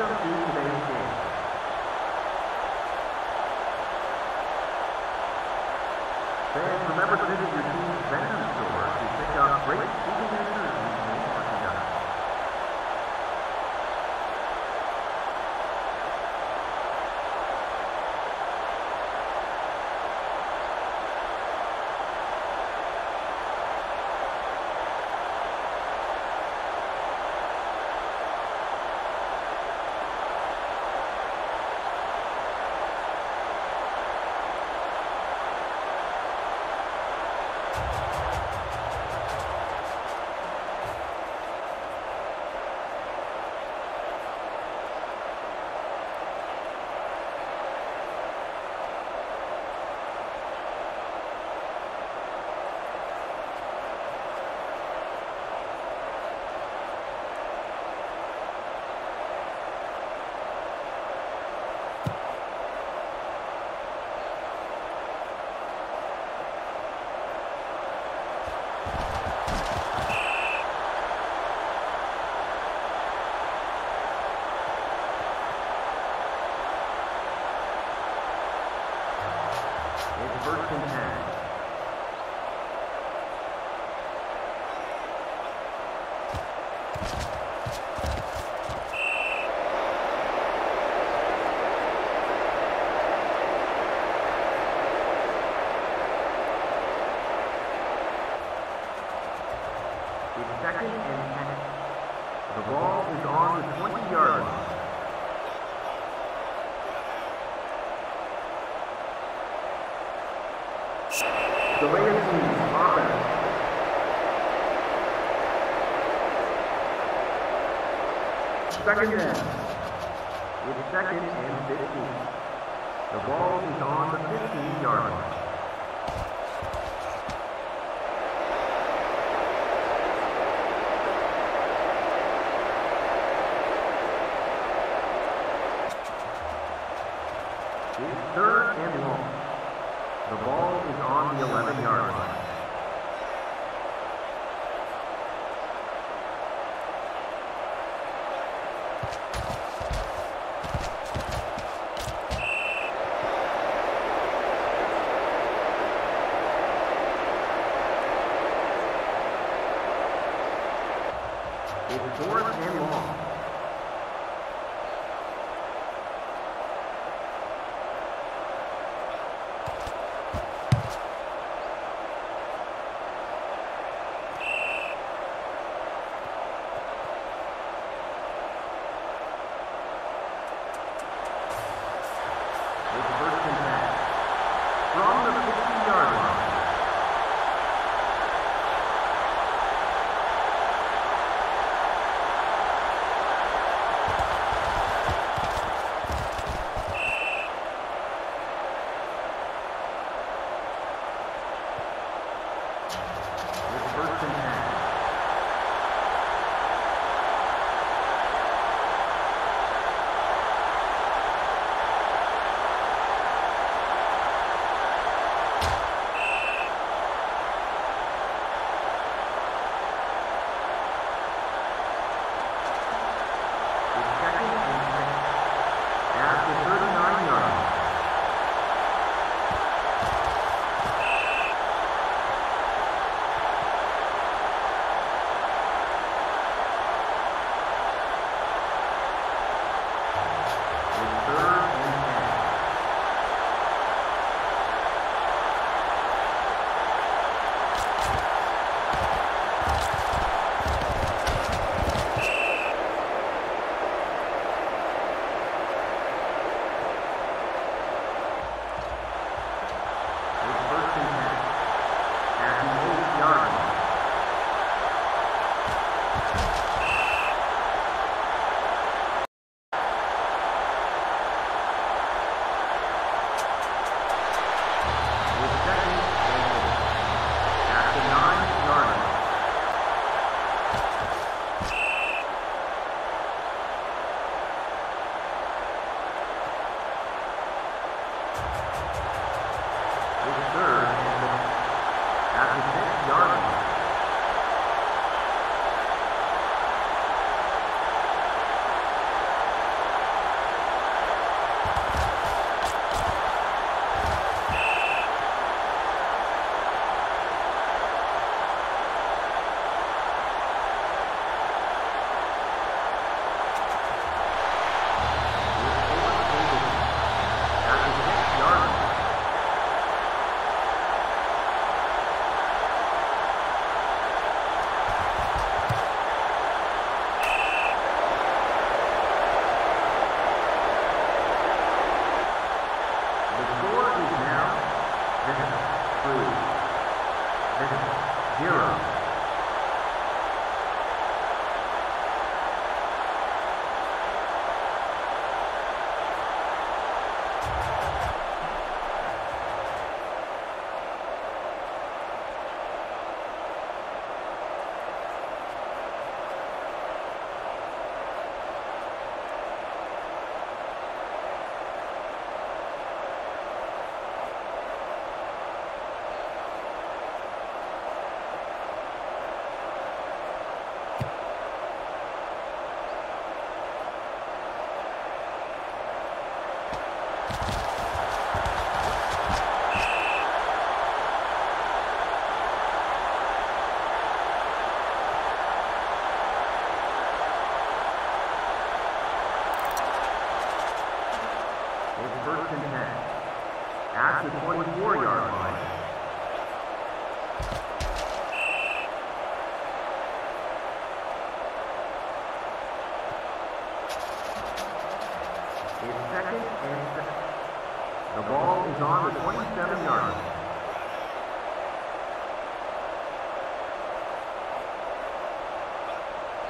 Today's game. Fans, remember to visit your team's vendor store to pick up great souvenir jerseys made for you guys. It's first and ten. It's second and ten. The ball is on the 20-yard line. The Raiders team, offense. Second down. It's second and 15. The ball is on the 15-yard line. It's third and long. The ball is on the 11-yard line.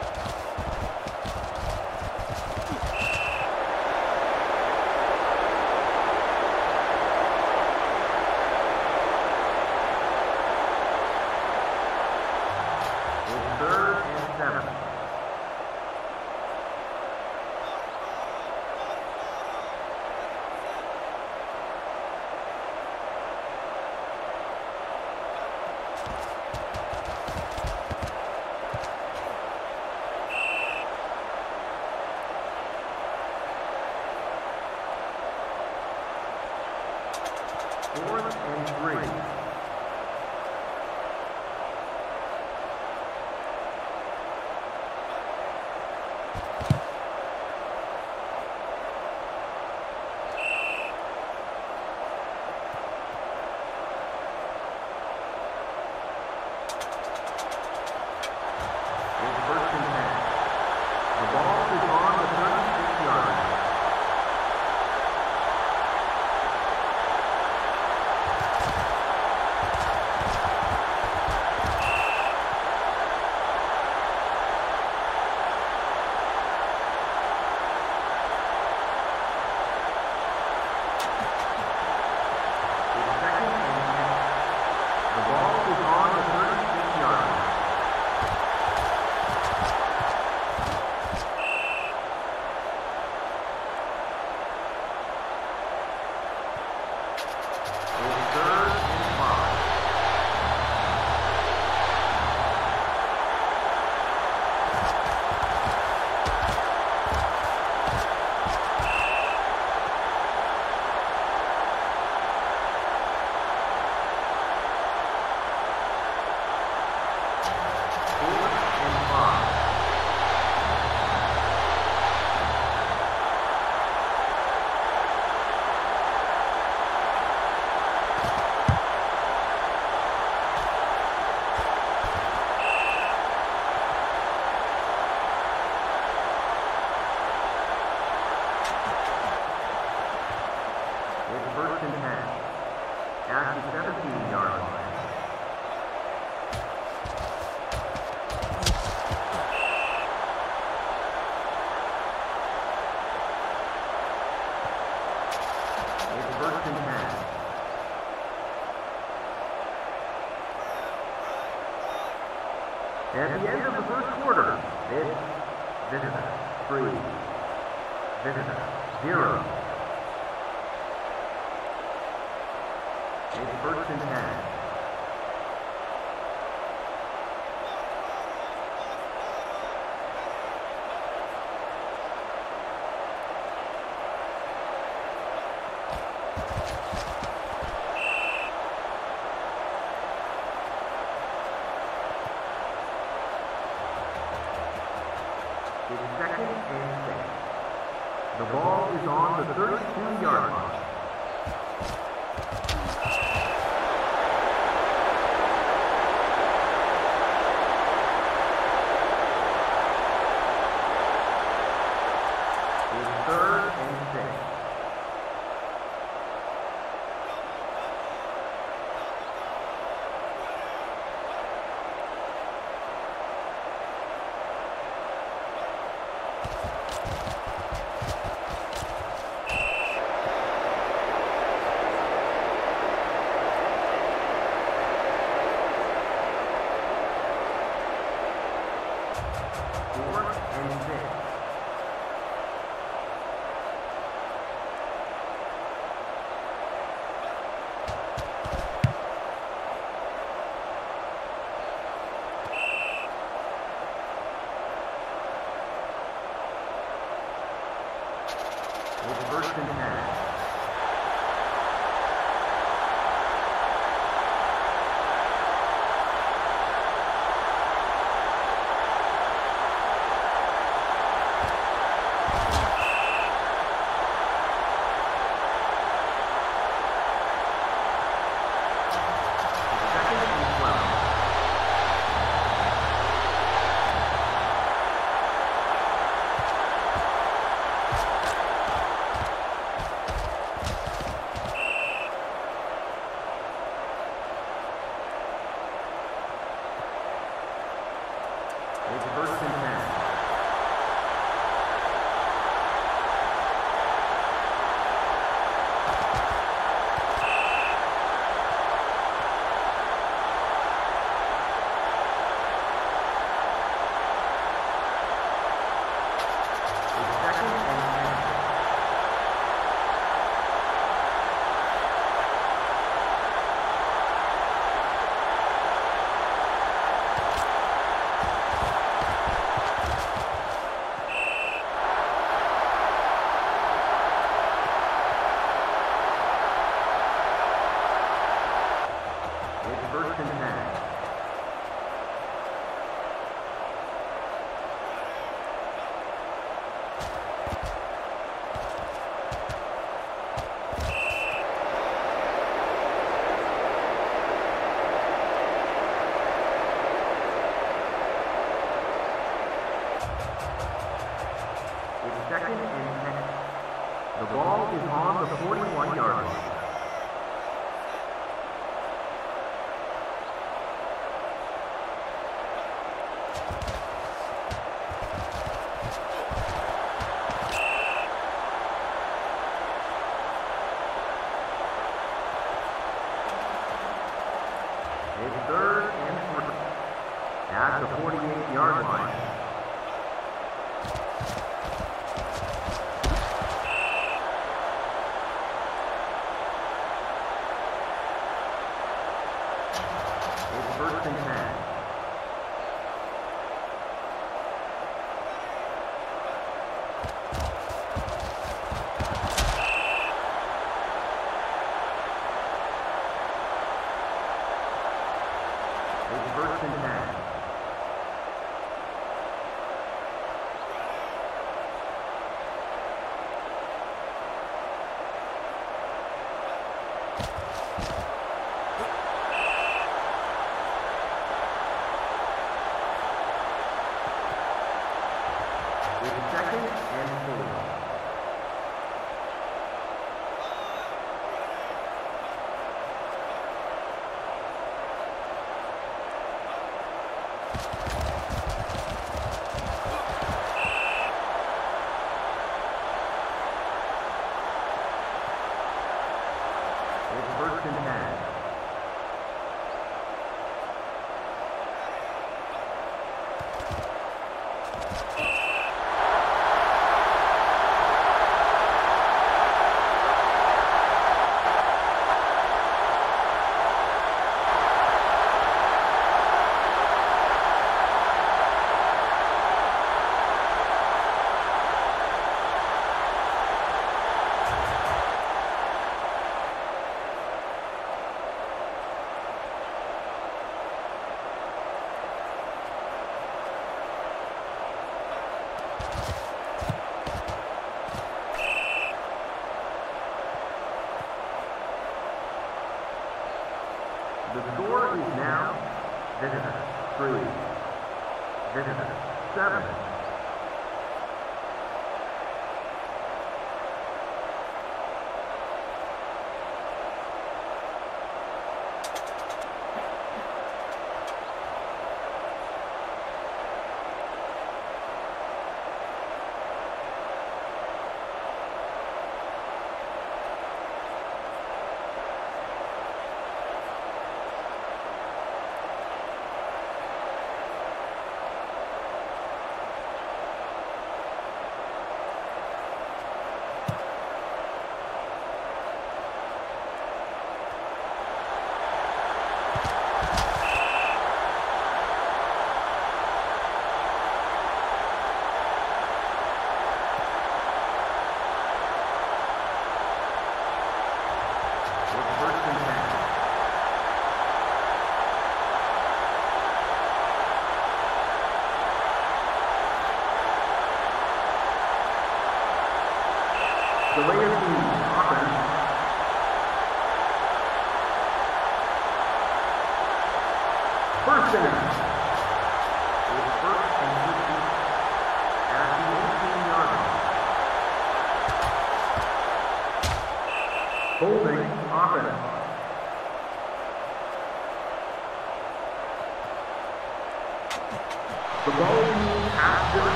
It's first and ten. At the 17-yard line.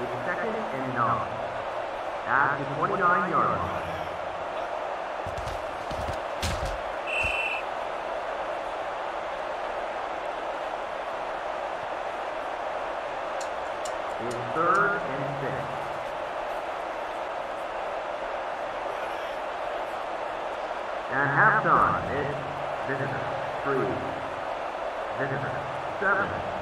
with second and nine. At the 29-yard line. And At halftime, is Vinegar 3, Vinegar 7,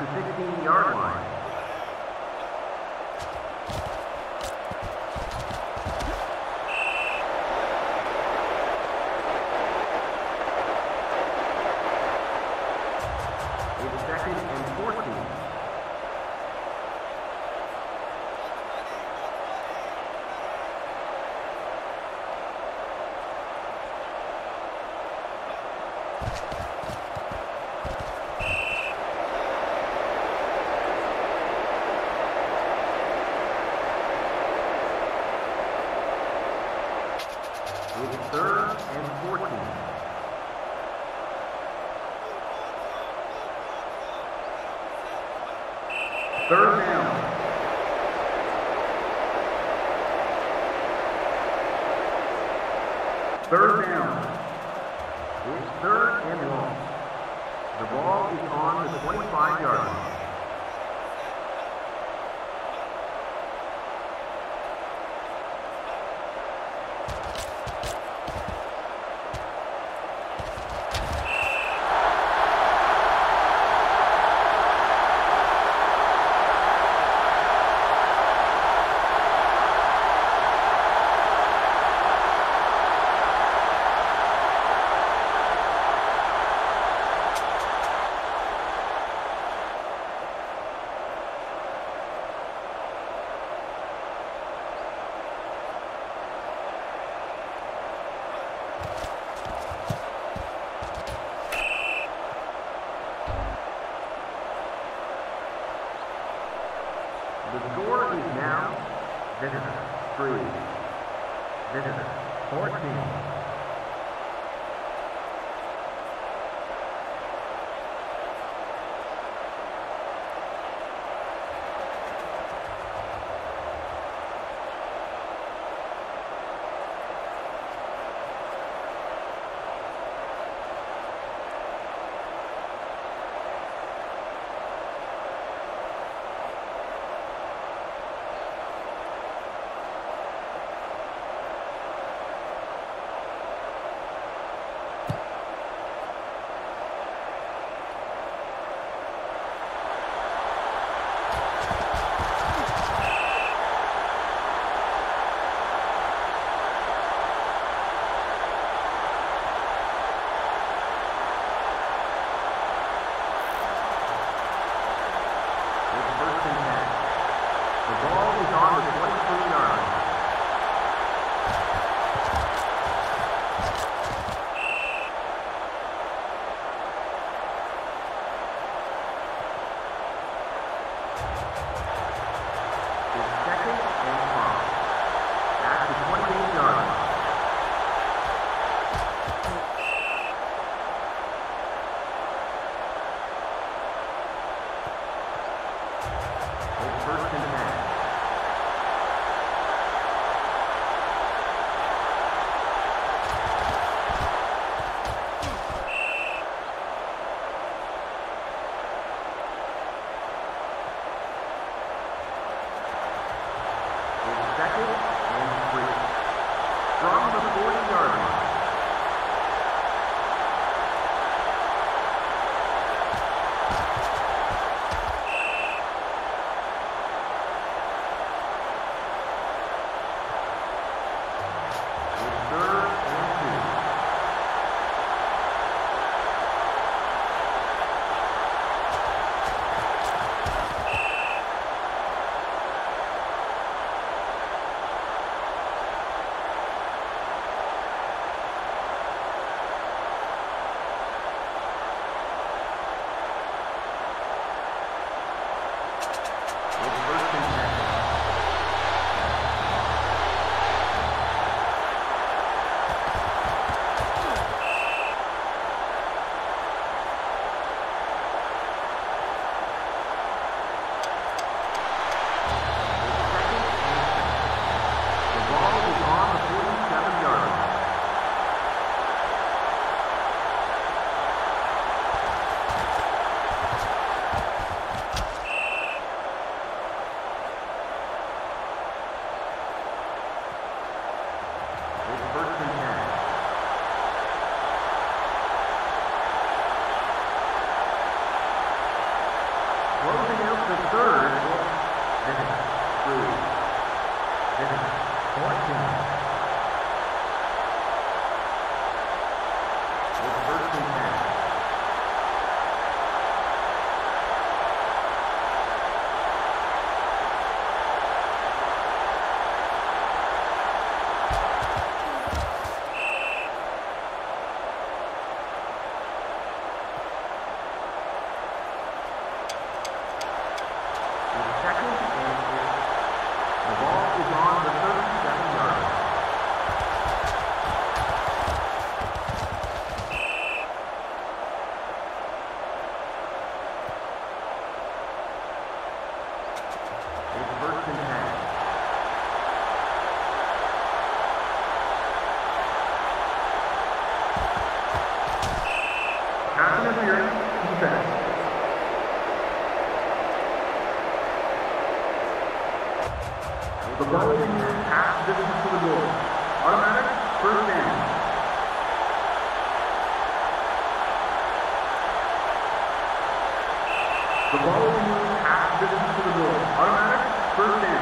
the 16-yard line. It's second and 14. It's Orton. The ball will move half distance to the goal. Automatic, first down.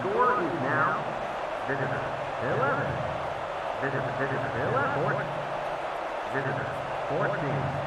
Score is now visitor. 11, visitor, visitor 11, visitor 14.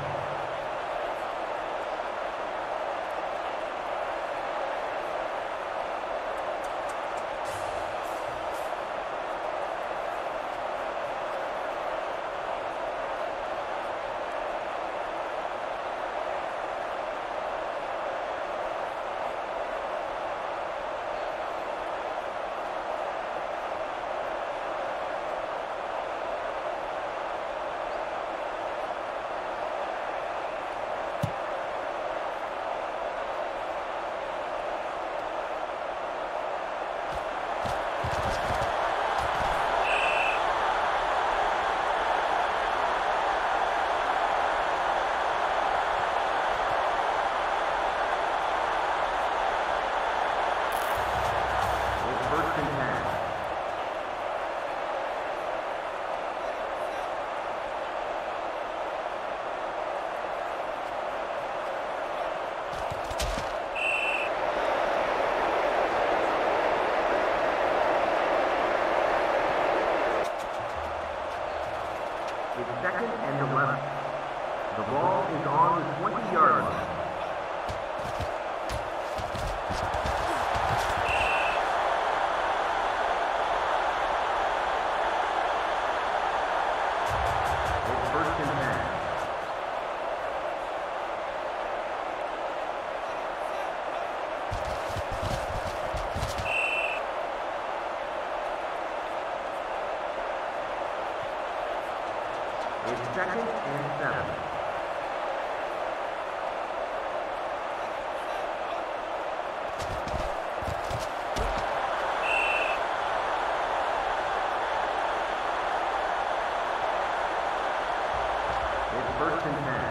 from her.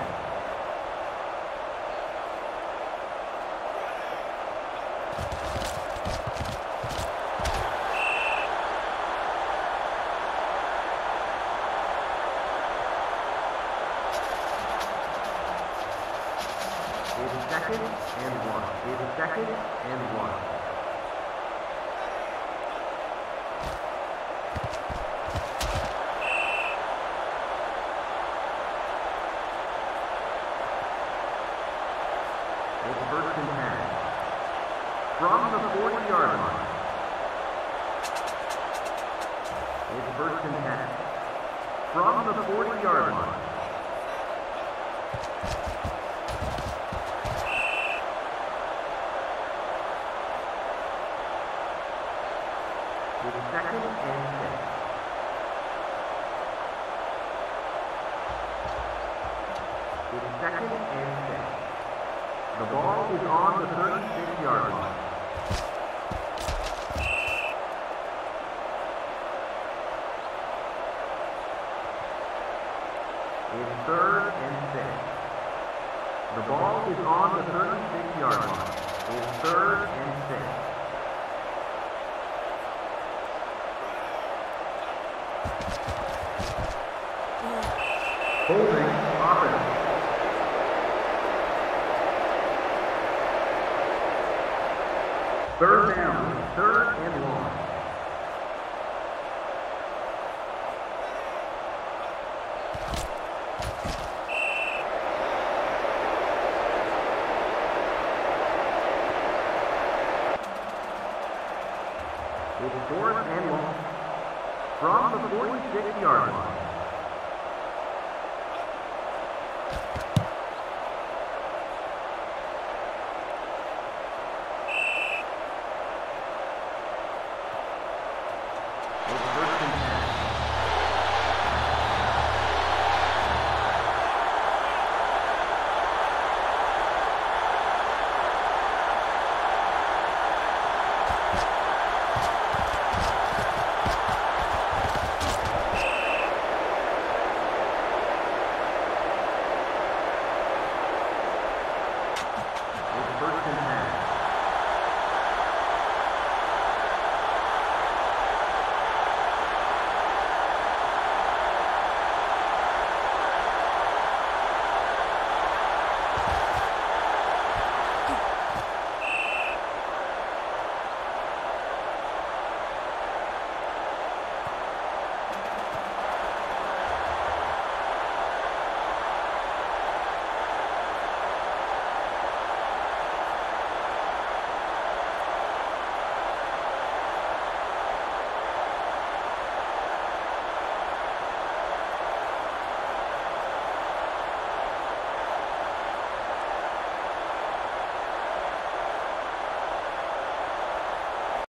The ball is on the 36-yard line. It's third and six. The ball is on the 36-yard line. It's third and six. Third down, third and long. It's fourth and long. From the 46-yard line.